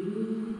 you